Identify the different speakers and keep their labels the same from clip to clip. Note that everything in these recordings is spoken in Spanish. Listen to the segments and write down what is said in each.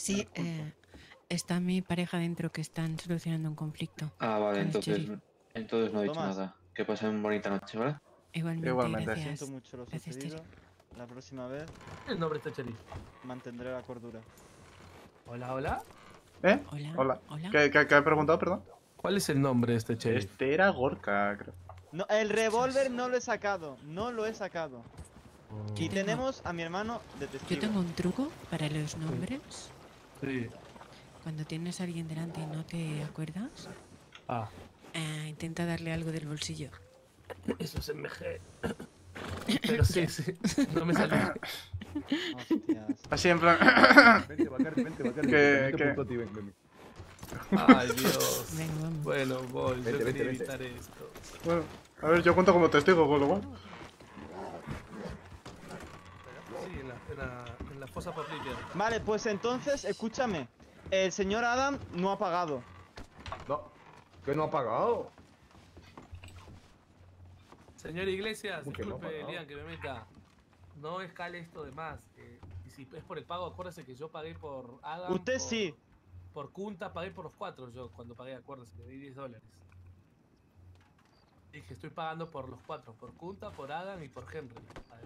Speaker 1: Sí, eh, está mi pareja dentro que están solucionando un conflicto.
Speaker 2: Ah, vale, entonces, entonces no he dicho
Speaker 3: Tomás.
Speaker 2: nada. Que pasen bonita noche, ¿vale?
Speaker 1: Igualmente,
Speaker 4: Igualmente.
Speaker 1: gracias.
Speaker 3: Siento mucho lo
Speaker 1: Gracias,
Speaker 3: sucedido. La próxima vez
Speaker 5: El nombre está sheriff.
Speaker 3: mantendré la cordura.
Speaker 5: Hola, hola.
Speaker 4: ¿Eh?
Speaker 1: Hola.
Speaker 4: Hola.
Speaker 1: Hola.
Speaker 4: ¿Qué, qué, qué he preguntado, perdón?
Speaker 5: ¿Cuál es el nombre de este sheriff?
Speaker 4: Este era Gorka, creo.
Speaker 3: No, el revólver no lo he sacado. No lo he sacado. Y
Speaker 1: Tengo-
Speaker 3: tenemos a mi hermano de
Speaker 1: Yo
Speaker 3: testigo.
Speaker 1: tengo un truco para los nombres.
Speaker 5: Sí.
Speaker 1: Cuando tienes a alguien delante y no te acuerdas,
Speaker 5: Ah,
Speaker 1: eh, intenta darle algo del bolsillo.
Speaker 5: eso es MG. Pero sí, sí. No me salió.
Speaker 3: Hostias.
Speaker 4: Así en plan.
Speaker 6: Vente, Bacardi, vente, Bacardi.
Speaker 4: ¿Qué-
Speaker 6: que a ti, ven, ven.
Speaker 5: Ay, Dios.
Speaker 1: Venga, vamos.
Speaker 5: Bueno, voy. Yo
Speaker 6: Vente,
Speaker 5: quería
Speaker 6: vente,
Speaker 5: evitar esto.
Speaker 4: bueno, a ver, yo cuento como testigo, con lo cual.
Speaker 5: Sí, en la, en la, la fosa Papliker.
Speaker 3: Vale, pues entonces, escúchame. El señor Adam no ha pagado.
Speaker 6: No, que no ha pagado.
Speaker 5: Señor Iglesias,
Speaker 6: ¿Cómo que no,
Speaker 5: disculpe,
Speaker 6: pagado?
Speaker 5: Lian, que me meta. No escale esto de más. eh, y si es por el pago, acuérdese que yo pagué por Adam.
Speaker 3: Usted
Speaker 5: por-
Speaker 3: sí.
Speaker 5: Por Kunta pagué por los cuatro yo cuando pagué, acuérdese, le di 10 dólares. Dije, estoy pagando por los cuatro, por Kunta, por Adam y por Henry. A ver,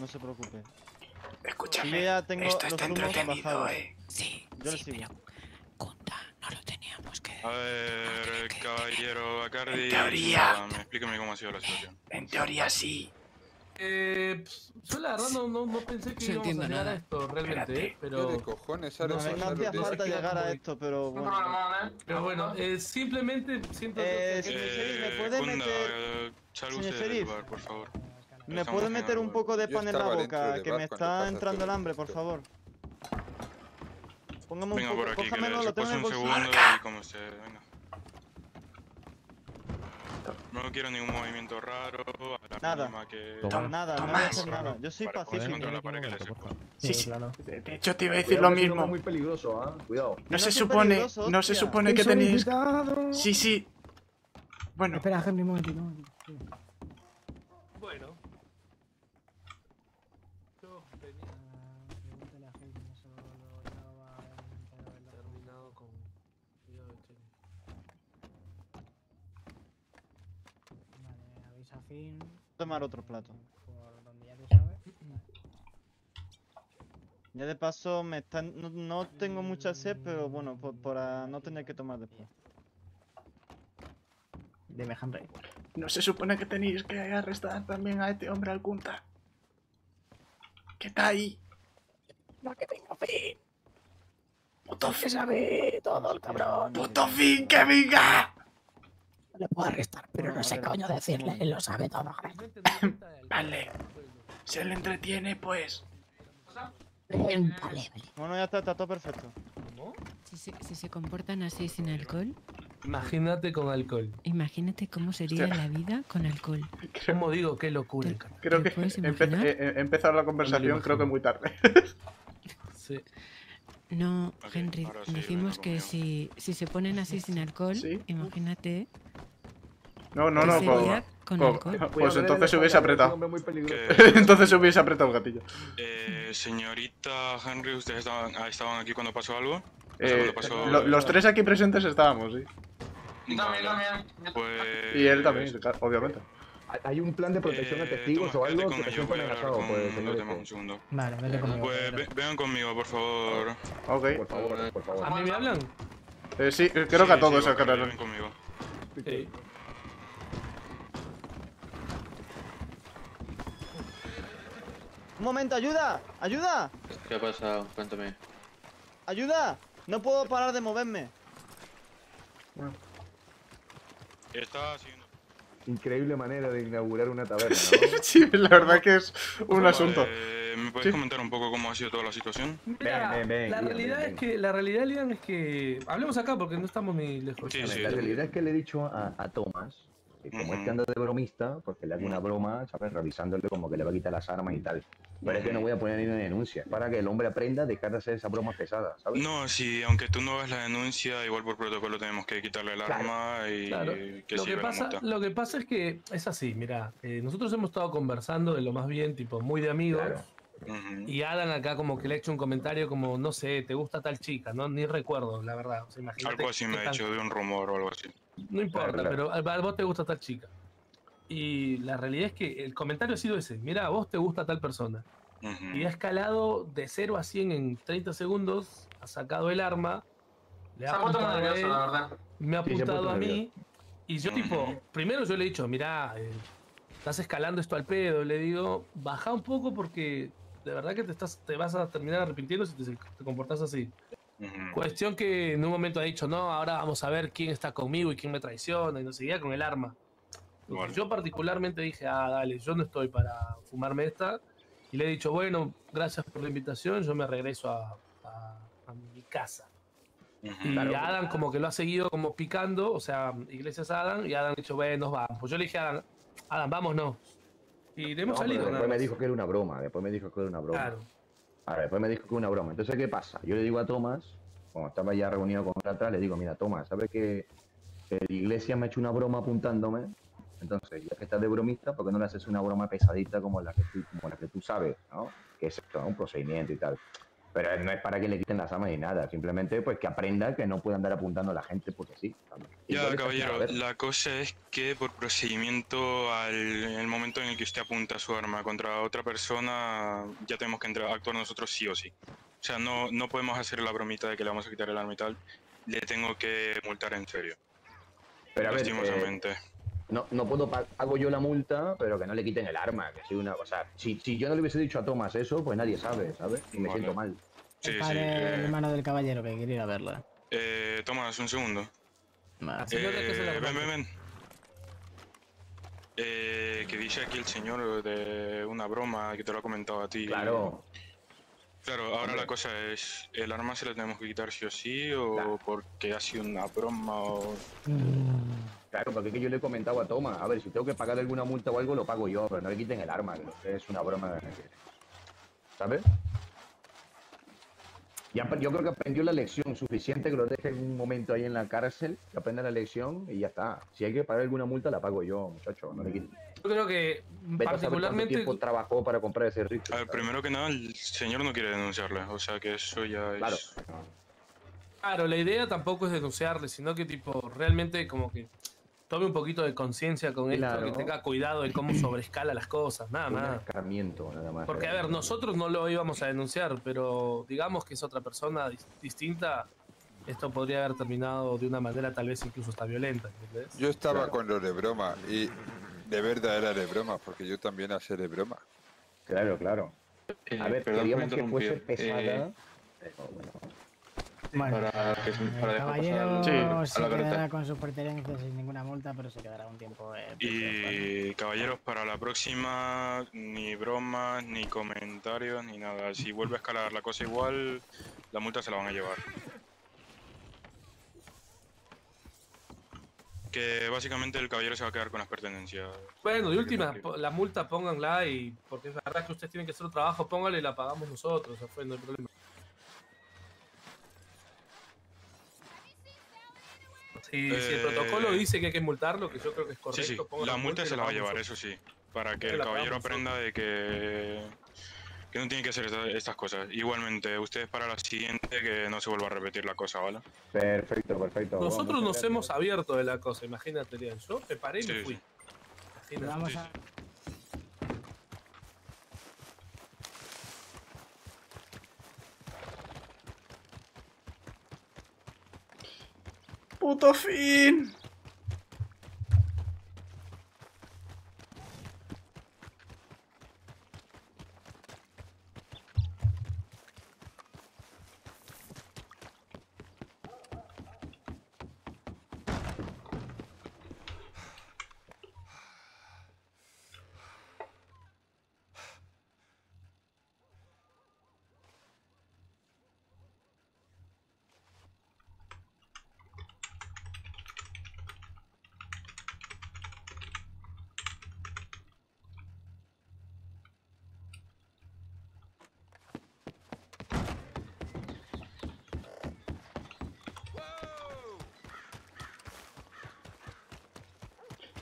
Speaker 3: No se preocupe.
Speaker 4: Escúchame.
Speaker 3: Yo ya tengo
Speaker 4: esto
Speaker 3: los
Speaker 4: está entretenido, eh.
Speaker 1: Sí,
Speaker 3: Yo
Speaker 1: sí, pero Conta, no lo teníamos que
Speaker 7: A ver, caballero Bacardi.
Speaker 4: En teoría.
Speaker 7: nada, me- explíqueme cómo ha sido la situación.
Speaker 4: En teoría sí.
Speaker 5: Eh, pues, yo la verdad no, no, no pensé que
Speaker 1: No
Speaker 5: íbamos a llegar a esto realmente,
Speaker 4: Espérate.
Speaker 5: eh, pero...
Speaker 8: ¿Qué de cojones
Speaker 3: No,
Speaker 8: sale
Speaker 3: no hacía
Speaker 8: salud?
Speaker 3: falta
Speaker 5: que
Speaker 3: llegar a esto, pero bueno.
Speaker 5: Pero bueno, eh, simplemente siento
Speaker 3: Eh,
Speaker 5: que...
Speaker 3: Sheriff, ¿me
Speaker 7: Eh,
Speaker 3: puede
Speaker 7: Kunda,
Speaker 3: meter-
Speaker 7: eh,
Speaker 3: Señor
Speaker 7: usted del bar, por favor.
Speaker 3: ¿Me puede meter un poco de pan en la boca? Que me está entrando el hambre, por favor. Póngame un poco,
Speaker 7: por aquí, que
Speaker 3: cójamelo, lo tengo en el
Speaker 7: un
Speaker 3: bolsillo.
Speaker 7: segundo y como se... Venga. No quiero ningún movimiento raro,
Speaker 3: Nada.
Speaker 7: mínima que...
Speaker 4: Toma.
Speaker 3: Nada, no voy a hacer nada. Yo soy pacífico.
Speaker 4: Sí, sí. De de hecho, te iba a decir
Speaker 6: Cuidado,
Speaker 4: lo mismo.
Speaker 6: es muy peligroso, ¿ah? Cuidado.
Speaker 4: No
Speaker 3: no
Speaker 4: se supone, no se supone que tenéis. Sí, sí. Bueno,
Speaker 9: Espera, Henry, un momentito. Finn
Speaker 3: Tomar otro plato.
Speaker 9: por donde ya tú sabes.
Speaker 3: Ya de paso, me están... no, no tengo mucha sed, pero bueno, por, para no tener que tomar después.
Speaker 9: Dime, Henry.
Speaker 4: no se supone que tenéis que arrestar también a este hombre al Kunta. ¿Qué está ahí?
Speaker 9: No, que tenga fin. Puto que sabe todo el cabrón.
Speaker 4: ¡Puto fin que venga!
Speaker 9: No le puedo arrestar, pero no sé coño decirle. Él lo sabe todo.
Speaker 4: Vale. Se le entretiene, pues.
Speaker 9: Vale, vale.
Speaker 3: Bueno, ya está, está todo perfecto.
Speaker 5: ¿Cómo?
Speaker 1: Si se, si se comportan así sin alcohol,
Speaker 5: Imagínate con alcohol.
Speaker 1: imagínate cómo sería
Speaker 4: Hostia.
Speaker 1: la vida con alcohol.
Speaker 5: ¿Cómo digo? Qué locura.
Speaker 1: Te-.
Speaker 4: Creo
Speaker 1: ¿Te
Speaker 4: que
Speaker 1: imaginar?
Speaker 4: he- he empezado la conversación, creo que muy tarde.
Speaker 5: Sí.
Speaker 1: No, Henry,
Speaker 7: sí,
Speaker 1: decimos que si, si se ponen así sin alcohol,
Speaker 4: Sí.
Speaker 1: imagínate
Speaker 4: No, no, no, con-
Speaker 1: con
Speaker 4: con-
Speaker 1: alcohol.
Speaker 4: pues
Speaker 6: Cuidado,
Speaker 4: entonces se hubiese apretado. entonces se hubiese apretado el gatillo.
Speaker 7: Eh, señorita Henry, ¿ustedes estaban, ah, estaban aquí cuando pasó algo?
Speaker 4: Eh,
Speaker 7: cuando pasó-
Speaker 4: lo- los tres aquí presentes estábamos, sí.
Speaker 7: Vale. Pues...
Speaker 4: Y él también, obviamente.
Speaker 6: Hay- un plan de protección a
Speaker 7: Eh,
Speaker 6: testigos o algo que
Speaker 7: con
Speaker 6: te
Speaker 7: ellos,
Speaker 6: sientan
Speaker 7: voy a hablar
Speaker 6: amenazado,
Speaker 7: con
Speaker 6: pues, señor.
Speaker 7: un segundo.
Speaker 9: Vale, vete conmigo.
Speaker 7: Pues ve- vengan conmigo, por favor.
Speaker 4: Ok.
Speaker 6: Por favor, por favor.
Speaker 5: ¿A mí me hablan?
Speaker 4: Eh, sí, creo que a todos
Speaker 7: sí, ven conmigo.
Speaker 5: Sí.
Speaker 3: ¡Un momento, ayuda! ¡Ayuda!
Speaker 2: ¿Qué ha pasado? Cuéntame.
Speaker 3: ¡Ayuda! No puedo parar de moverme.
Speaker 7: Está haciendo...
Speaker 6: Increíble manera de inaugurar una taberna, ¿no?
Speaker 4: Sí, la verdad que es un
Speaker 7: Vale,
Speaker 4: asunto.
Speaker 7: ¿Me puedes
Speaker 4: Sí.
Speaker 7: comentar un poco cómo ha sido toda la situación?
Speaker 5: Mira,
Speaker 6: Ven, ven, ven,
Speaker 5: la realidad
Speaker 6: ven,
Speaker 5: es
Speaker 6: ven.
Speaker 5: que la realidad Liam es que hablemos acá porque no estamos muy lejos.
Speaker 7: Sí, sí.
Speaker 6: la realidad es que le he dicho a, a Thomas que como
Speaker 7: Ujú.
Speaker 6: este anda de bromista, porque le hago una broma, ¿sabes? Revisándole como que le va a quitar las armas y tal. Pero es que no voy a poner ni una denuncia, para que el hombre aprenda a dejar de hacer esas bromas pesadas, ¿sabes?
Speaker 7: No, sí, aunque tú no ves la denuncia, igual por protocolo tenemos que quitarle el
Speaker 6: Claro,
Speaker 7: arma y
Speaker 5: Claro.
Speaker 7: que
Speaker 5: lo,
Speaker 7: se
Speaker 5: que pasa, lo que pasa es que es así, mira, eh, nosotros hemos estado conversando de lo más bien, tipo, muy de amigos.
Speaker 6: Claro.
Speaker 7: Ujú.
Speaker 5: Y Adam acá como que le ha hecho un comentario como, no sé, te gusta tal chica, ¿no? Ni recuerdo, la verdad. O sea, imagínate
Speaker 7: Algo así me ha
Speaker 5: tan-
Speaker 7: dicho de un rumor o algo así.
Speaker 5: No importa,
Speaker 6: Claro,
Speaker 5: pero a vos te gusta tal chica. Y la realidad es que el comentario ha sido ese, mira, a vos te gusta tal persona.
Speaker 7: Ujú.
Speaker 5: Y ha escalado de 0 a 100 en 30 segundos, ha sacado el arma, le ha
Speaker 8: Se ha puesto
Speaker 5: apuntado a
Speaker 8: nervioso,
Speaker 5: él,
Speaker 8: la verdad.
Speaker 5: me ha apuntado a mí. Y yo tipo, primero yo le he dicho, mira, eh, estás escalando esto al pedo, le digo, baja un poco porque de verdad que te, estás, te vas a terminar arrepintiendo si te, te comportas así.
Speaker 7: Ujú.
Speaker 5: Cuestión que en un momento ha dicho, no, ahora vamos a ver quién está conmigo y quién me traiciona, y no seguía con el arma.
Speaker 7: Bueno.
Speaker 5: Yo particularmente dije, ah, dale, yo no estoy para fumarme esta. Y le he dicho, bueno, gracias por la invitación, yo me regreso a, a- a mi casa. Y
Speaker 6: Claro.
Speaker 5: Adam como que lo ha seguido como picando, o sea, Iglesias Adam, y Adam ha dicho, bueno, nos vamos. Pues yo le dije a Adam, Adam, vámonos. Y le hemos
Speaker 6: No,
Speaker 5: salido. nada
Speaker 6: después me dijo que era una broma, después me dijo que era una broma.
Speaker 5: Claro.
Speaker 6: A ver, después me dijo que era una broma. Entonces, ¿qué pasa? Yo le digo a Tomás, cuando estaba ya reunido con él atrás, le digo, mira, Tomás, ¿sabes que el Iglesia me ha hecho una broma apuntándome? Entonces, ya que estás de bromista, ¿por qué no le haces una broma pesadita como la que tú, como la que tú sabes, ¿no? Que es un procedimiento y tal. Pero no es para que le quiten las armas ni nada, simplemente pues que aprenda que no puede andar apuntando a la gente porque sí.
Speaker 7: Ya, caballero, la cosa es que por procedimiento, al, el momento en el que usted apunta su arma contra otra persona, ya tenemos que entrar, actuar nosotros sí o sí. O sea, no, no podemos hacer la bromita de que le vamos a quitar el arma y tal. Le tengo que multar en serio,
Speaker 6: Pero a ver, eh. No, no puedo pa- pago yo la multa, pero que no le quiten el arma, que soy una o sea, si, si yo no le hubiese dicho a Tomás eso, pues nadie sabe, ¿sabes? Y me
Speaker 7: Vale.
Speaker 6: siento mal.
Speaker 7: Sí,
Speaker 10: el padre,
Speaker 7: eh,
Speaker 10: hermano del caballero que quiere ir a verla.
Speaker 7: eh, Tomás, un segundo.
Speaker 10: Vale.
Speaker 5: Señor, ¿de qué se la
Speaker 7: Eh, ven, ven, ven. Eh, que dice aquí el señor de una broma que te lo ha comentado a ti.
Speaker 6: Claro,
Speaker 7: Claro, ahora
Speaker 6: Hombre.
Speaker 7: la cosa es, ¿el arma se la tenemos que quitar sí o sí o
Speaker 6: Claro.
Speaker 7: porque ha sido una broma o...?
Speaker 6: Claro, porque es que yo le he comentado a Tomás, a ver, si tengo que pagar alguna multa o algo, lo pago yo, pero no le quiten el arma, que es una broma. ¿Sabes? Ya, yo creo que aprendió la lección suficiente que lo deje en un momento ahí en la cárcel, que aprenda la lección y ya está. Si hay que pagar alguna multa, la pago yo, muchacho. No le quiten.
Speaker 5: Yo creo que
Speaker 6: Vete a
Speaker 5: particularmente
Speaker 6: tiempo trabajó para comprar ese rifle.
Speaker 7: A ver, primero que nada, el señor no quiere denunciarle, o sea que eso ya es...
Speaker 6: Claro.
Speaker 5: Claro, la idea tampoco es denunciarle, sino que tipo realmente como que tome un poquito de conciencia con esto, que tenga cuidado de cómo sobrescala las cosas, nada
Speaker 6: Un
Speaker 5: más.
Speaker 6: nada más.
Speaker 5: Porque a ver, nosotros no lo íbamos a denunciar, pero digamos que es otra persona dis- distinta, esto podría haber terminado de una manera tal vez incluso hasta violenta, ¿entendés?
Speaker 11: Yo estaba
Speaker 6: Claro.
Speaker 11: con lo de broma y de verdad era de broma, porque yo también hacía de broma.
Speaker 6: Claro, claro.
Speaker 2: Eh,
Speaker 6: A ver,
Speaker 2: perdón
Speaker 6: queríamos que fuese pesada.
Speaker 2: Eh,
Speaker 6: bueno.
Speaker 10: Bueno,
Speaker 2: para, que,
Speaker 10: el
Speaker 2: para dejar
Speaker 10: caballero
Speaker 2: al-
Speaker 10: se
Speaker 2: la
Speaker 10: quedará con sus pertenencias sin ninguna multa, pero se quedará un tiempo. eh,
Speaker 7: Y caballeros, para la próxima, ni bromas, ni comentarios, ni nada. Si vuelve a escalar la cosa igual, la multa se la van a llevar. Que básicamente el caballero se va a quedar con las pertenencias.
Speaker 5: Bueno, de última, la multa pónganla y porque es verdad que ustedes tienen que hacer un trabajo, pónganle y la pagamos nosotros, o sea, fue, no hay problema. Si, si el
Speaker 7: Eh,
Speaker 5: protocolo dice que hay que multarlo, que yo creo que es
Speaker 7: Sí,
Speaker 5: correcto,
Speaker 7: sí,
Speaker 5: pongan
Speaker 7: la multa
Speaker 5: y
Speaker 7: se la va a llevar, eso sí. Para que
Speaker 5: La
Speaker 7: el caballero aprenda de que, que no tiene que hacer esta- estas cosas. Igualmente, ustedes para la siguiente que no se vuelva a repetir la cosa, ¿vale?
Speaker 6: Perfecto, perfecto.
Speaker 5: Nosotros
Speaker 6: Vamos,
Speaker 5: nos hemos abierto de la cosa, imagínate, Lian. Yo me paré y
Speaker 7: Sí,
Speaker 5: me fui.
Speaker 7: sí.
Speaker 5: Imagínate.
Speaker 10: Vamos
Speaker 7: Sí,
Speaker 10: a...
Speaker 4: ¡Puto fin!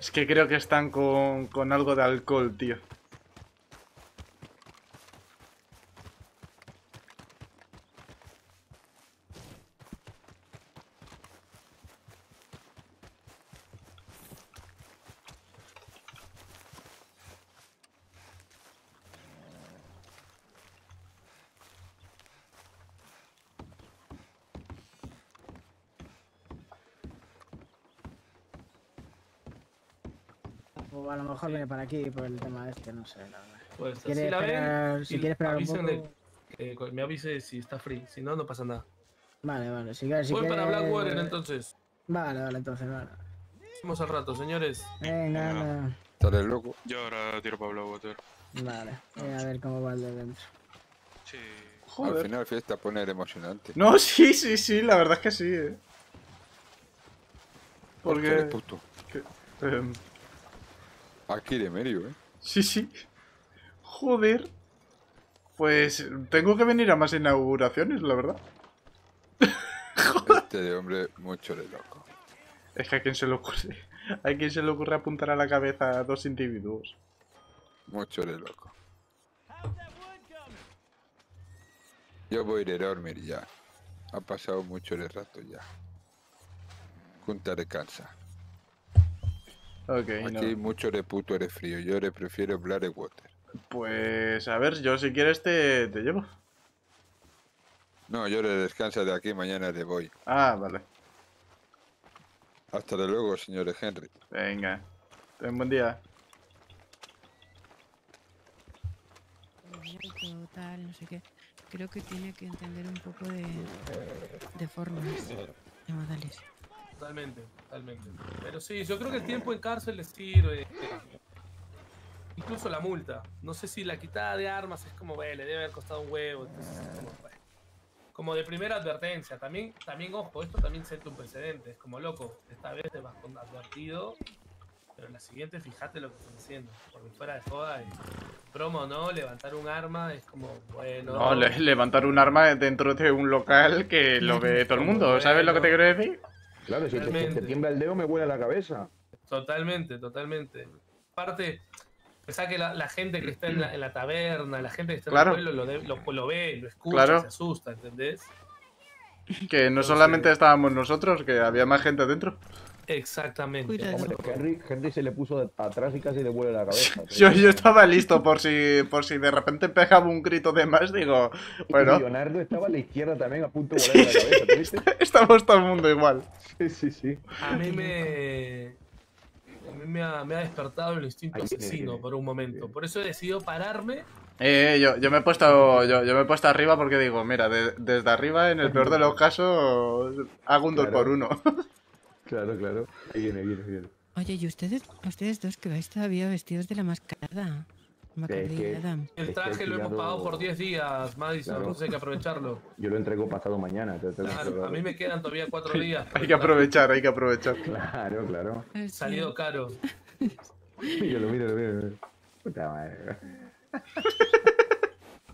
Speaker 4: Es que creo que están con, con algo de alcohol, tío.
Speaker 10: O a lo mejor viene para aquí por el tema este, no sé, la verdad.
Speaker 5: Pues
Speaker 10: Si quiere
Speaker 5: así la ven
Speaker 10: esperar, si un poco...
Speaker 5: me avise si está free. Si no, no pasa nada.
Speaker 10: Vale, vale, si. Si
Speaker 5: Voy para Blackwater entonces.
Speaker 10: Vale, vale, entonces, vale.
Speaker 5: Vamos al rato, señores.
Speaker 10: Venga,
Speaker 7: Venga.
Speaker 10: anda.
Speaker 11: Sale loco.
Speaker 7: Yo ahora tiro para Blackwater.
Speaker 10: Vale, voy a ver cómo va el de dentro.
Speaker 7: Sí.
Speaker 11: Al
Speaker 4: Joder.
Speaker 11: final fiesta poner emocionante.
Speaker 4: No, sí, sí, sí, la verdad es que sí, eh.
Speaker 11: Porque eres
Speaker 4: Porque...
Speaker 11: puto.
Speaker 4: em,
Speaker 11: Aquí de medio, ¿eh?
Speaker 4: sí, sí. Joder. Pues tengo que venir a más inauguraciones, la verdad.
Speaker 11: Este de hombre mucho de loco.
Speaker 4: Es que a quien se le ocurre... A quien se le ocurre apuntar a la cabeza a dos individuos.
Speaker 11: Mucho de loco. Yo voy a ir a dormir ya. Ha pasado mucho de rato ya. Junta de cansa.
Speaker 4: Ok, no.
Speaker 11: Aquí mucho de puto de frío. Yo le prefiero Blackwater.
Speaker 4: Pues a ver, yo si quieres te, te llevo.
Speaker 11: No, yo le descansa de aquí, mañana le voy.
Speaker 4: Ah, vale.
Speaker 11: Hasta luego, señor Henry.
Speaker 4: Venga. Ten buen día.
Speaker 1: Tal, no sé qué. Creo que tiene que entender un poco de, de formas, de modales.
Speaker 5: Totalmente, totalmente. Pero sí, yo creo que el tiempo en cárcel les sirve. Incluso la multa. No sé si la quitada de armas es como, bueno, le debe haber costado un huevo. Entonces es como, bueno. Como de primera advertencia. También, también, ojo, esto también siente un precedente. Es como, loco, esta vez te vas con advertido. Pero en la siguiente, fíjate lo que están haciendo. Porque fuera de joda, broma o no, levantar un arma es como, bueno.
Speaker 4: No, le- levantar un arma dentro de un local que lo ve todo el mundo. ¿Sabes lo que te quiero decir?
Speaker 6: Claro, si te, tiembla el dedo me vuela la cabeza.
Speaker 5: Totalmente, totalmente. Aparte, pensá que la, la gente que está en la, en la taberna, la gente que está
Speaker 4: Claro.
Speaker 5: en el pueblo, lo, de- lo, lo ve, lo escucha,
Speaker 4: Claro.
Speaker 5: se asusta, ¿entendés?
Speaker 4: Que no
Speaker 5: Entonces-
Speaker 4: solamente estábamos nosotros, que había más gente dentro.
Speaker 5: Exactamente.
Speaker 6: Hombre, Henry, Henry se le puso atrás y casi le vuela la cabeza.
Speaker 4: Yo, yo estaba listo por si, por si de repente pegaba un grito de más, digo,
Speaker 6: Y Leonardo estaba a la izquierda también a punto de volarle la cabeza, ¿tú viste?
Speaker 4: estamos todo el mundo igual.
Speaker 6: Sí, sí, sí.
Speaker 5: A mí me. A mí me ha, me ha despertado el instinto asesino
Speaker 6: viene.
Speaker 5: por un momento. Por eso he decidido pararme.
Speaker 4: Eh, yo, yo me he puesto yo, yo me he puesto arriba porque digo, mira, de- desde arriba, en el peor de los casos, hago un 2
Speaker 6: Claro.
Speaker 4: por 1
Speaker 6: Claro, claro. Ahí viene, viene, viene.
Speaker 1: Oye, ¿y ustedes, ustedes dos que vais todavía vestidos de la mascarada?
Speaker 6: Que-.
Speaker 5: El
Speaker 6: Es que
Speaker 5: traje
Speaker 6: he
Speaker 5: lo hemos pagado por 10 días, Madison,
Speaker 6: Claro.
Speaker 5: entonces hay que aprovecharlo.
Speaker 6: Yo lo entrego pasado mañana. te- lo
Speaker 5: Claro, a mí me quedan todavía 4 días.
Speaker 4: Hay que aprovechar, hay que aprovechar.
Speaker 6: Claro, claro.
Speaker 1: Sí.
Speaker 5: Salido caro.
Speaker 6: Míralo, míralo, míralo. Puta madre.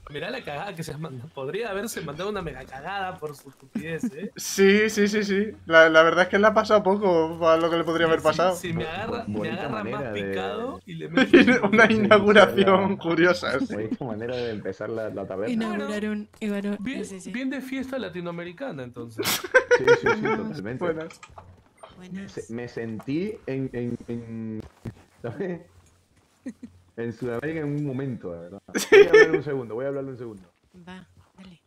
Speaker 5: Mirá la cagada que se ha mandado. Podría haberse mandado una mega cagada por su estupidez, ¿eh?
Speaker 4: Sí, sí, sí, sí. La, la verdad es que le ha pasado poco para lo que le podría haber
Speaker 5: Si-
Speaker 4: pasado.
Speaker 5: Si, me agarra, me agarra
Speaker 6: manera
Speaker 5: más
Speaker 6: de-
Speaker 5: picado y le meto
Speaker 4: Una inauguración curiosa. sí.
Speaker 6: Bonita manera de empezar la, la taberna.
Speaker 1: Inauguraron,
Speaker 5: Bien,
Speaker 1: sí, sí.
Speaker 5: bien de fiesta latinoamericana, entonces.
Speaker 6: Sí, sí, sí, totalmente.
Speaker 4: Buenas.
Speaker 1: Buenas.
Speaker 6: Me sentí en, en, en, ¿sabes? En Sudamérica en un momento, de verdad. Voy a hablarle un segundo, voy a hablarle un segundo.
Speaker 1: Va, dale.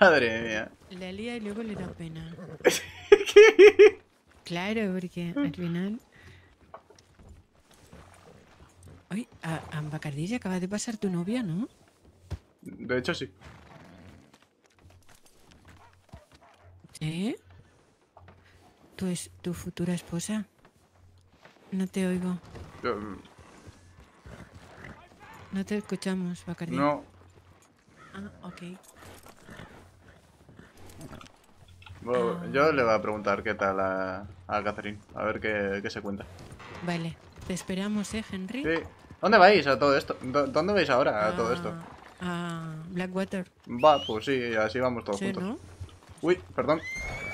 Speaker 4: Madre mía.
Speaker 1: La lía y luego le da pena. Claro, porque al final. Oye, a, a Bacardí se acaba de pasar tu novia, ¿no?
Speaker 4: De hecho, sí.
Speaker 1: ¿Sí? ¿Tu, es, tu futura esposa? No te oigo.
Speaker 4: Yo-
Speaker 1: No te escuchamos, Bacardí.
Speaker 4: no.
Speaker 1: Ah, ok.
Speaker 4: Bueno, yo le voy a preguntar qué tal a, a Catherine. A ver qué, qué se cuenta.
Speaker 1: Vale. Te esperamos, ¿eh, Henry?
Speaker 4: Sí. ¿Dónde vais a todo esto? ¿Dó- ¿Dónde vais ahora a todo esto?
Speaker 1: A Blackwater.
Speaker 4: Va, pues sí, así vamos todos
Speaker 1: Sí,
Speaker 4: juntos.
Speaker 1: ¿no?
Speaker 4: Uy, perdón.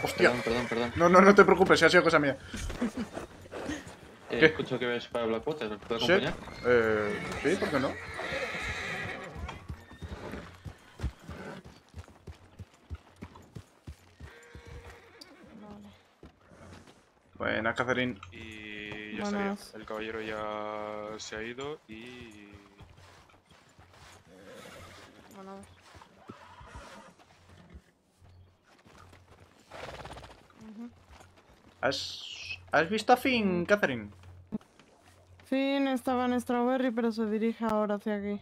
Speaker 4: Hostia.
Speaker 2: Perdón, perdón, perdón.
Speaker 4: No, no, no te preocupes, si ha sido cosa mía.
Speaker 2: Eh, escucho que ves para Blackwater. ¿Me puedes
Speaker 4: ¿Sí?
Speaker 2: acompañar?
Speaker 4: Eh, sí, ¿por qué no? Buena, Catherine.
Speaker 7: Y ya estaría.
Speaker 8: Buenas.
Speaker 7: El caballero ya se ha ido y.
Speaker 8: Bueno, Ujú.
Speaker 4: ¿Has ¿Has visto a Finn, Catherine?
Speaker 8: Finn estaba en Strawberry, pero se dirige ahora hacia aquí.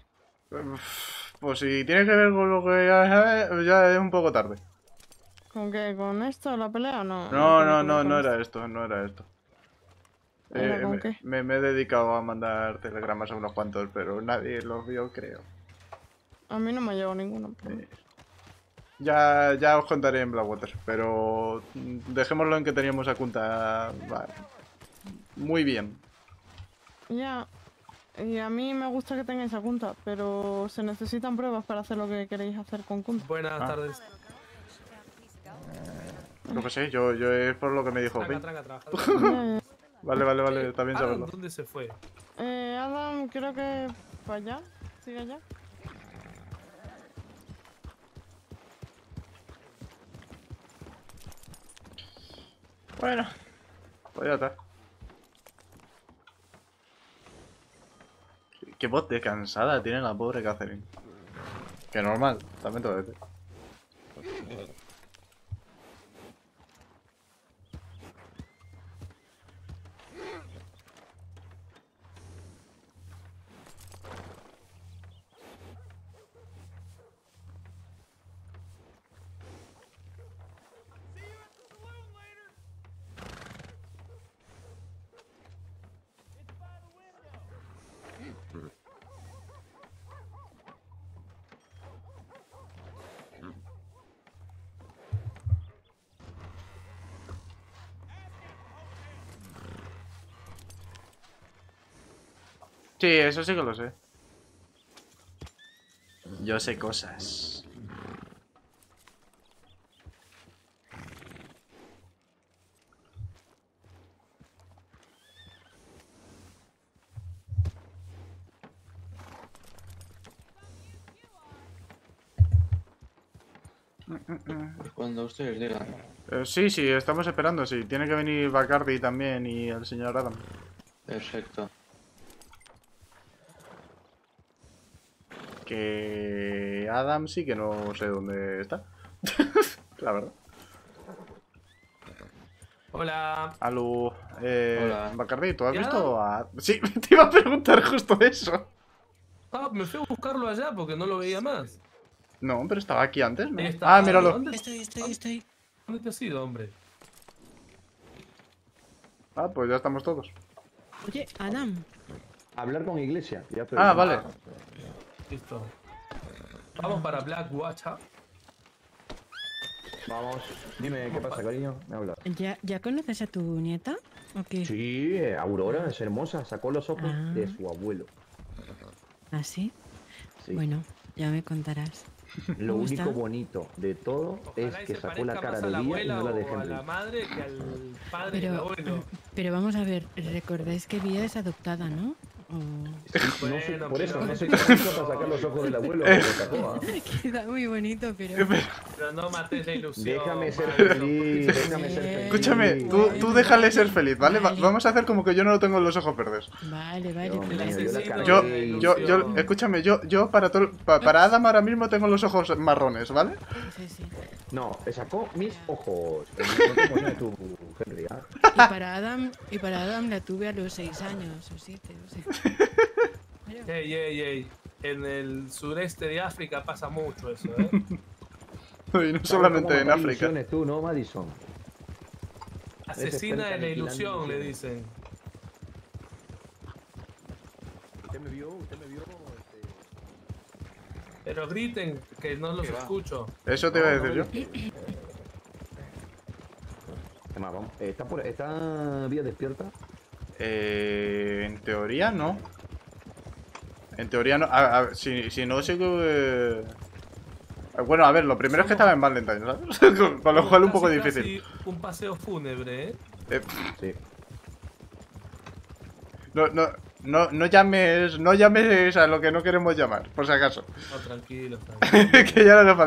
Speaker 4: Pues si tiene que ver con lo que ya sabes, ya es un poco tarde.
Speaker 8: ¿Con qué? ¿Con esto? ¿La pelea o no?
Speaker 4: No, no, no, no era esto, no era esto.
Speaker 8: ¿Era
Speaker 4: Eh,
Speaker 8: con
Speaker 4: me,
Speaker 8: qué?
Speaker 4: me- me he dedicado a mandar telegramas a unos cuantos, pero nadie los vio, creo.
Speaker 8: A mí no me llegó ninguno. pero-
Speaker 4: Ya, ya os contaré en Blackwater, pero dejémoslo en que teníamos a Kunta va, muy bien.
Speaker 8: Ya. Y a mí me gusta que tengáis a Kunta, pero se necesitan pruebas para hacer lo que queréis hacer con Kunta.
Speaker 5: Buenas
Speaker 4: Ah.
Speaker 5: tardes.
Speaker 4: Lo que sé, yo, yo es por lo que me dijo
Speaker 5: Tranca,
Speaker 4: Finn.
Speaker 5: tranca, trabaja.
Speaker 4: Vale, vale, vale, está bien
Speaker 5: Adam,
Speaker 4: saberlo.
Speaker 5: ¿Dónde se fue?
Speaker 8: Eh, Adam, creo que para allá. Sigue allá.
Speaker 4: Bueno, pues ya está. Qué- voz de cansada tiene la pobre Catherine. Que normal, también te a decir. Sí, eso sí que lo sé. Yo sé cosas.
Speaker 2: Cuando ustedes digan.
Speaker 4: Eh, sí, sí, estamos esperando, sí. Tiene que venir Bacardi también y el señor Adam.
Speaker 2: Perfecto.
Speaker 4: Que Adam sí que no sé dónde está. La verdad.
Speaker 5: Hola.
Speaker 4: Aló, eh,
Speaker 2: Hola.
Speaker 4: Bacardi, ¿tú has
Speaker 5: ¿Y
Speaker 4: visto a...? Sí, te iba a preguntar justo eso.
Speaker 5: Ah, me fui a buscarlo allá porque no lo veía más.
Speaker 4: No, pero estaba aquí antes, ¿no?
Speaker 5: Está.
Speaker 4: Ah, míralo.
Speaker 5: ¿Dónde,
Speaker 1: Estoy, estoy, estoy.
Speaker 5: ¿Dónde te has ido, hombre?
Speaker 4: Ah, pues ya estamos todos.
Speaker 1: Oye, Adam.
Speaker 6: Hablar con Iglesia. Ya.
Speaker 4: Ah, vale.
Speaker 5: Listo. Vamos para Black Watcha.
Speaker 6: Vamos. Dime, ¿qué pasa, cariño? Me habla.
Speaker 1: ¿Ya, ¿Ya conoces a tu nieta? ¿O qué?
Speaker 6: Sí, Aurora es hermosa. Sacó los ojos
Speaker 1: Ah.
Speaker 6: de su abuelo.
Speaker 1: ¿Ah, sí?
Speaker 6: Sí.
Speaker 1: Bueno, ya me contarás.
Speaker 6: Lo
Speaker 1: ¿Cómo
Speaker 6: único
Speaker 1: está?
Speaker 6: bonito de todo es
Speaker 5: Ojalá
Speaker 6: que sacó la cara de día y no la de
Speaker 5: o a la madre que al padre y al
Speaker 1: Pero,
Speaker 5: abuelo.
Speaker 1: pero vamos a ver, recordáis que Vía es adoptada, ¿no? O-
Speaker 6: No sé,
Speaker 5: Bueno,
Speaker 6: por eso, no sé hizo para sacar los ojos del abuelo.
Speaker 1: Queda muy bonito, pero...
Speaker 5: Pero no mates la ilusión.
Speaker 6: Déjame ser feliz, déjame ser feliz.
Speaker 4: Escúchame, tú, tú déjale ser feliz, ¿vale? Va-
Speaker 1: Vale.
Speaker 4: vamos a hacer como que yo no lo tengo en los ojos verdes.
Speaker 1: Vale, vale,
Speaker 6: yo
Speaker 4: Yo, yo, yo, escúchame, yo, yo para, todo, pa- para Adam ahora mismo tengo los ojos marrones, ¿vale?
Speaker 1: sí, sí.
Speaker 6: No, te sacó mis ojos. No tú, Henry. ¿ah?
Speaker 1: Y para Adam, y para Adam la tuve a los seis años o siete, o sea. Pero-
Speaker 5: Ey, ey, ey. En el sureste de África pasa mucho eso, ¿eh?
Speaker 4: Y no solamente
Speaker 6: ¿Cómo
Speaker 4: en África.
Speaker 6: tú, ¿no, Madison?
Speaker 5: Asesina de la ilusión, le dicen.
Speaker 6: Usted me vio, usted me vio. este,
Speaker 5: Pero griten que no los escucho.
Speaker 4: Eso te iba a decir yo.
Speaker 6: ¿Qué más, vamos? Eh, ¿Está, por, ¿Está vía despierta?
Speaker 4: Eh, en teoría no. En teoría no. A, a- si, si no, que. eh, Bueno, a ver, lo primero es que estaba en Valentine, ¿sabes? con, con lo cual un poco difícil.
Speaker 5: Un paseo fúnebre, ¿eh?
Speaker 4: Eh,
Speaker 6: Sí.
Speaker 4: no, no, no, no llames. No llames a lo que no queremos llamar, por si acaso.
Speaker 5: No, tranquilo, tranquilo.
Speaker 4: que ya no hace falta.